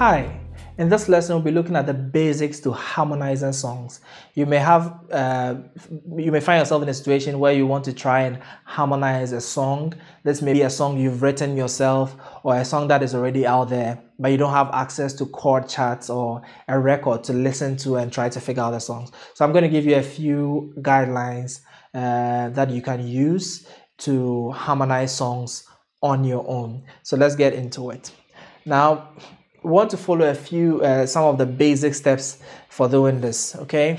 Hi, in this lesson we'll be looking at the basics to harmonizing songs. You may have, uh, you may find yourself in a situation where you want to try and harmonize a song. This may be a song you've written yourself or a song that is already out there, but you don't have access to chord charts or a record to listen to and try to figure out the songs. So I'm going to give you a few guidelines uh, that you can use to harmonize songs on your own. So let's get into it. Now, want to follow a few, uh, some of the basic steps for doing this, okay?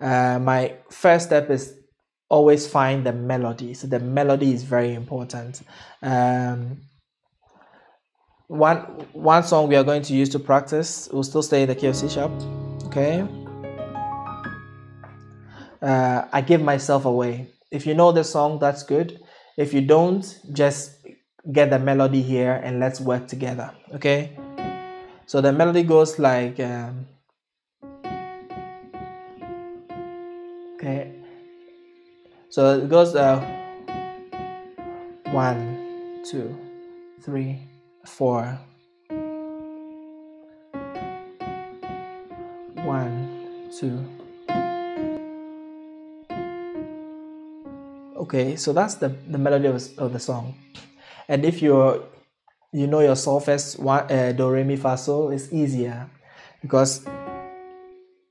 Uh, my first step is always find the melody. So the melody is very important. Um, one one song we are going to use to practice will still stay in the key of C sharp. Okay. Uh, I give myself away. If you know the song, that's good. If you don't, just get the melody here and let's work together. Okay. So the melody goes like. Um, okay. So it goes uh, one, two, three, four. One, two. Okay, so that's the, the melody of, of the song. And if you're you know your solfege one uh, do re mi fa sol it's easier. Because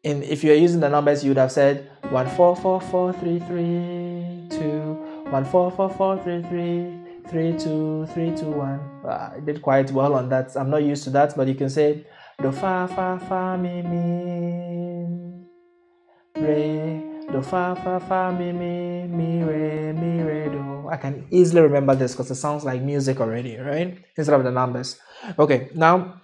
in if you're using the numbers you would have said one four four four three three two one four four four three three three two three two one. Uh, I did quite well on that. I'm not used to that but you can say do fa fa fa mi mi re do fa fa fa mi mi mi re mi re do. I can easily remember this because it sounds like music already, right? Instead of the numbers. Okay, now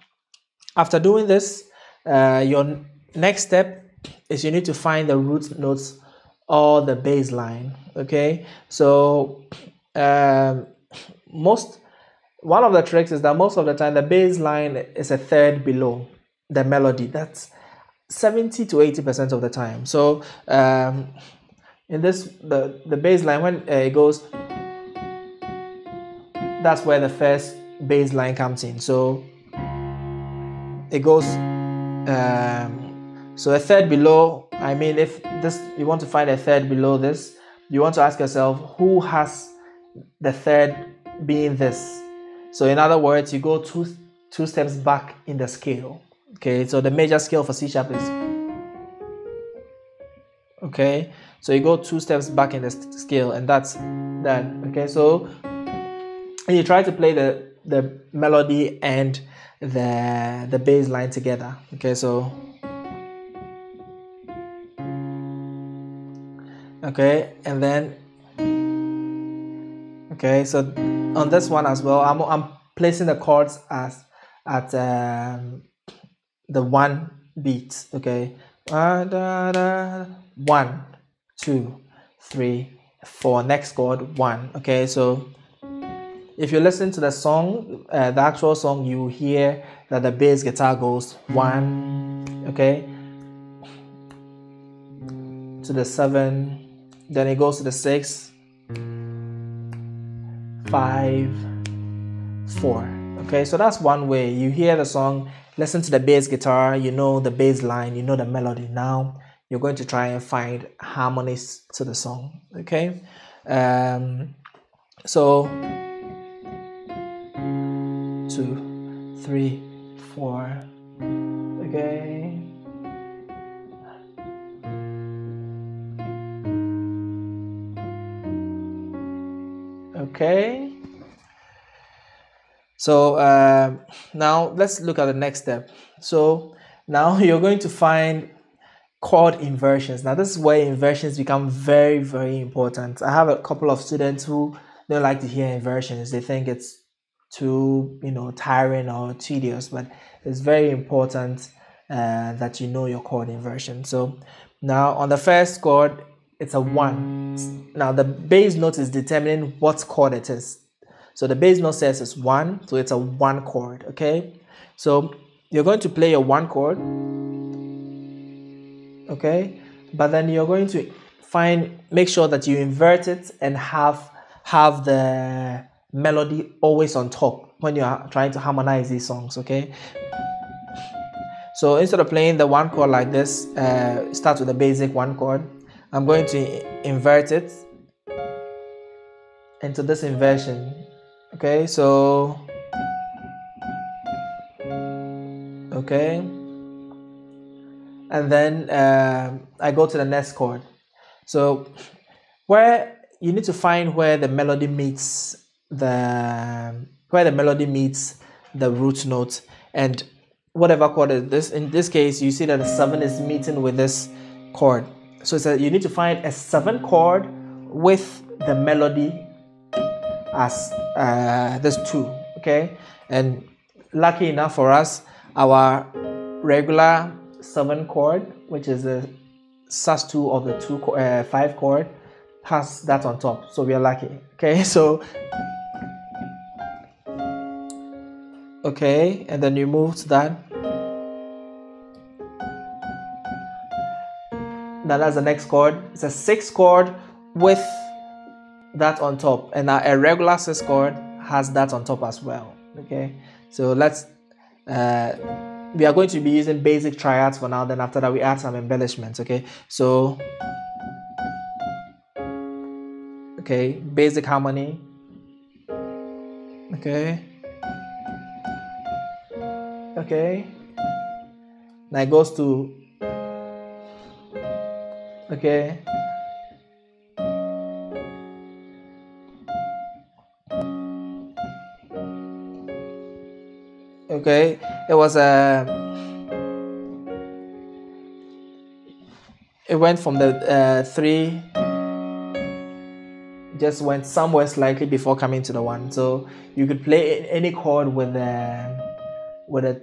after doing this, uh, your next step is you need to find the root notes or the bass line. Okay, so um, most one of the tricks is that most of the time the bass line is a third below the melody. That's 70 to 80 percent of the time. So um, in this the the bass line when uh, it goes that's where the first bass line comes in. So it goes um, so a third below i mean if this you want to find a third below this you want to ask yourself who has the third being this? So in other words you go two two steps back in the scale Okay, so the major scale for C sharp is okay. So you go two steps back in the scale, and that's that. Okay, so you try to play the the melody and the the bass line together. Okay, so okay, and then okay, so on this one as well, I'm I'm placing the chords as at um, the one beat. Okay, one, two, three, four. Next chord one. Okay, so if you listen to the song, uh, the actual song, you hear that the bass guitar goes one. Okay, to the seven, then it goes to the six, five, four. Okay, so that's one way you hear the song listen to the bass guitar, you know the bass line, you know the melody. Now you're going to try and find harmonies to the song. Okay, um, so two, three, four. Okay. Okay. So uh, now let's look at the next step. So now you're going to find chord inversions. Now this is where inversions become very, very important. I have a couple of students who don't like to hear inversions. They think it's too, you know, tiring or tedious, but it's very important uh, that you know your chord inversion. So now on the first chord, it's a one. Now the bass note is determining what chord it is. So the bass note says it's one, so it's a one chord, okay? So you're going to play a one chord, okay? But then you're going to find, make sure that you invert it and have have the melody always on top when you're trying to harmonize these songs, okay? So instead of playing the one chord like this, uh, start with the basic one chord. I'm going to invert it into this inversion. Okay, so okay, and then uh, I go to the next chord. So where you need to find where the melody meets the where the melody meets the root note and whatever chord is this in this case you see that the seven is meeting with this chord. So it's a, you need to find a seven chord with the melody as uh, this two okay? And lucky enough for us our regular seven chord which is the sus2 of the two uh, five chord has that on top. So we are lucky okay? So okay and then you move to that. Now that's the next chord. It's a six chord with that on top and a regular six chord has that on top as well okay? So let's uh, we are going to be using basic triads for now then after that we add some embellishments okay? So okay basic harmony okay? Okay? Now it goes to okay okay? It was a it went from the uh, three just went somewhere slightly before coming to the one. So you could play any chord with the with a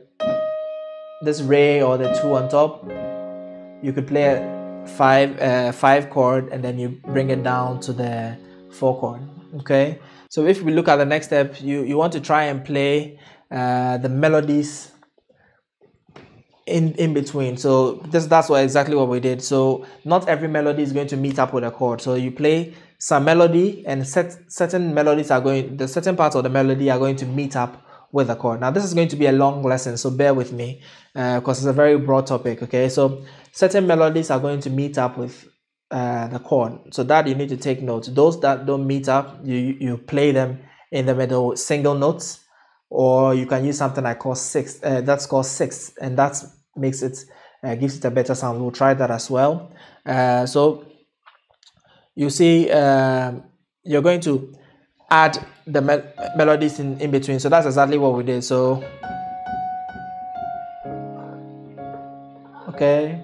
this re or the two on top. You could play a five uh, five chord and then you bring it down to the four chord okay? So if we look at the next step you you want to try and play uh, the melodies in in between. So this that's what exactly what we did. So not every melody is going to meet up with a chord. So you play some melody and set certain melodies are going the certain parts of the melody are going to meet up with a chord. Now this is going to be a long lesson so bear with me because uh, it's a very broad topic okay? So certain melodies are going to meet up with uh, the chord. So that you need to take notes. Those that don't meet up you you play them in the middle single notes or you can use something I call six. Uh, that's called six, and that makes it uh, gives it a better sound. We'll try that as well. Uh, so you see, um, you're going to add the me melodies in, in between. So that's exactly what we did. So okay.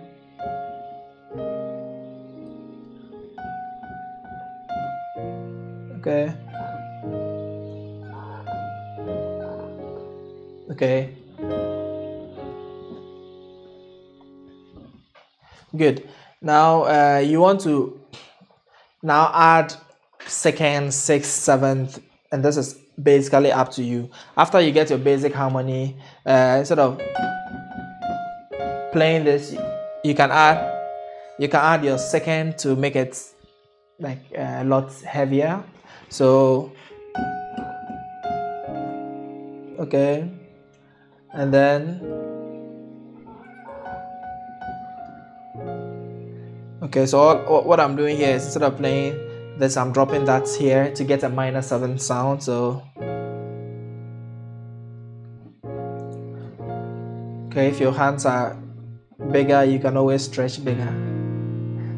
Okay. Okay. Good. Now uh, you want to now add second sixth seventh and this is basically up to you. After you get your basic harmony uh, instead of playing this you can add you can add your second to make it like uh, a lot heavier. So okay and then okay so all, what I'm doing here is instead of playing this I'm dropping that here to get a minor 7 sound so. Okay if your hands are bigger you can always stretch bigger.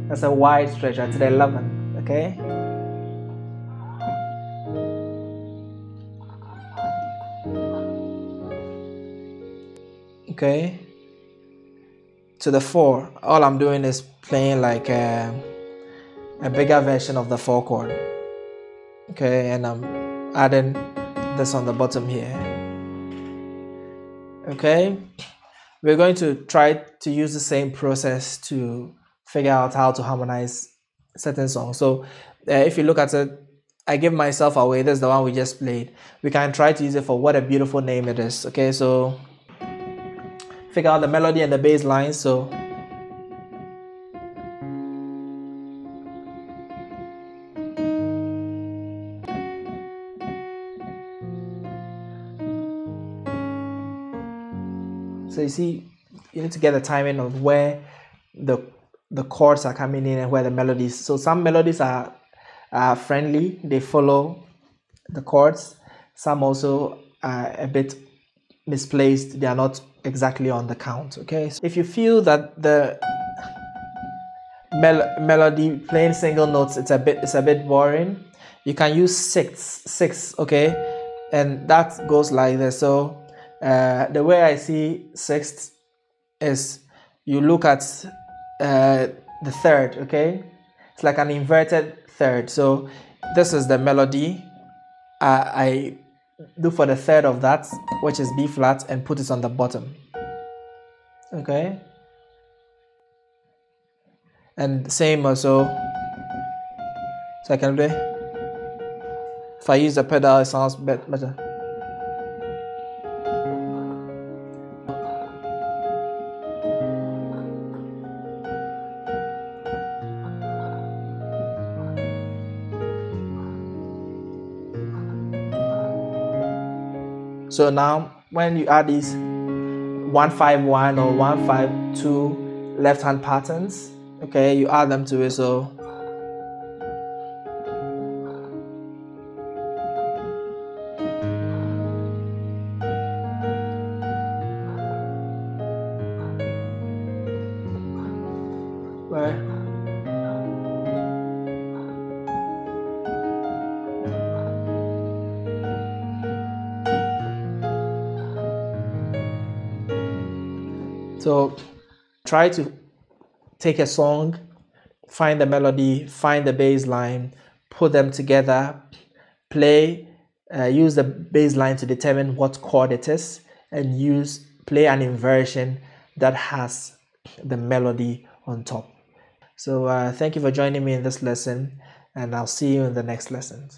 That's a wide stretch at the 11 okay okay. To the four all I'm doing is playing like a, a bigger version of the four chord. Okay and I'm adding this on the bottom here. Okay. We're going to try to use the same process to figure out how to harmonize certain songs. So uh, if you look at it I give myself away. This is the one we just played. We can try to use it for what a beautiful name it is. Okay so figure out the melody and the bass line. So So you see, you need to get the timing of where the the chords are coming in and where the melodies. So some melodies are are friendly; they follow the chords. Some also are a bit misplaced; they are not exactly on the count. Okay, so if you feel that the mel- melody playing single notes it's a bit it's a bit boring, you can use six six. Okay, and that goes like this. So uh, the way I see sixth is you look at uh, the third, okay? It's like an inverted third. So this is the melody. Uh, I do for the third of that, which is B flat, and put it on the bottom. Okay? And same also. So I If I use the pedal, it sounds better. So now when you add these 151 or 152 left hand patterns, okay, you add them to it. So So try to take a song, find the melody, find the bass line, put them together, play, uh, use the bass line to determine what chord it is, and use play an inversion that has the melody on top. So uh, thank you for joining me in this lesson, and I'll see you in the next lesson.